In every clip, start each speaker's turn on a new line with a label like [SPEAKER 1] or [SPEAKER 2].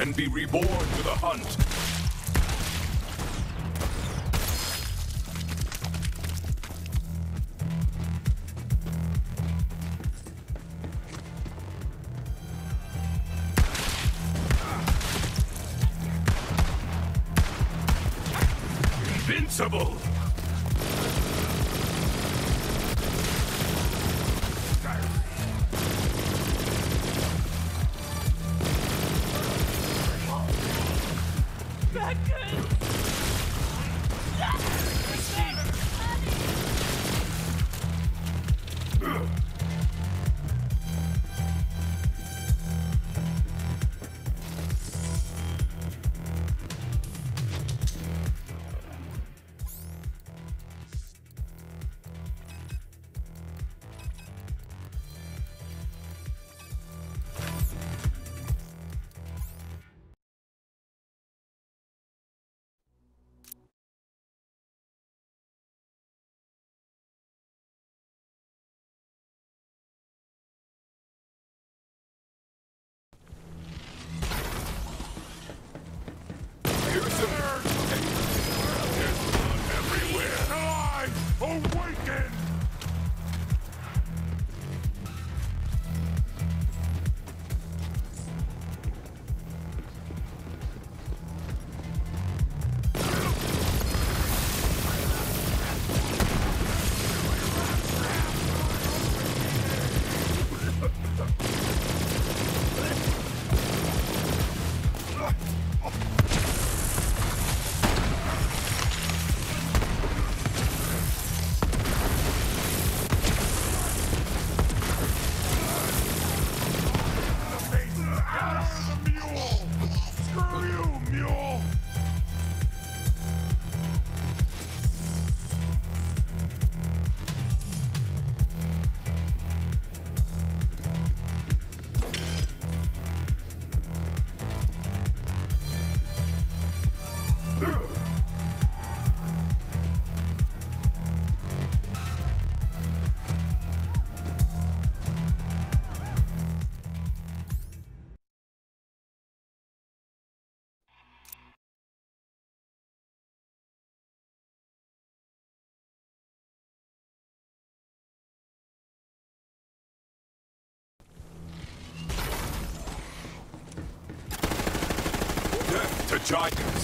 [SPEAKER 1] and be reborn to the hunt. Invincible! Awaken! Screw you, mule! Death to giants! This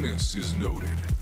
[SPEAKER 1] Weakness is noted.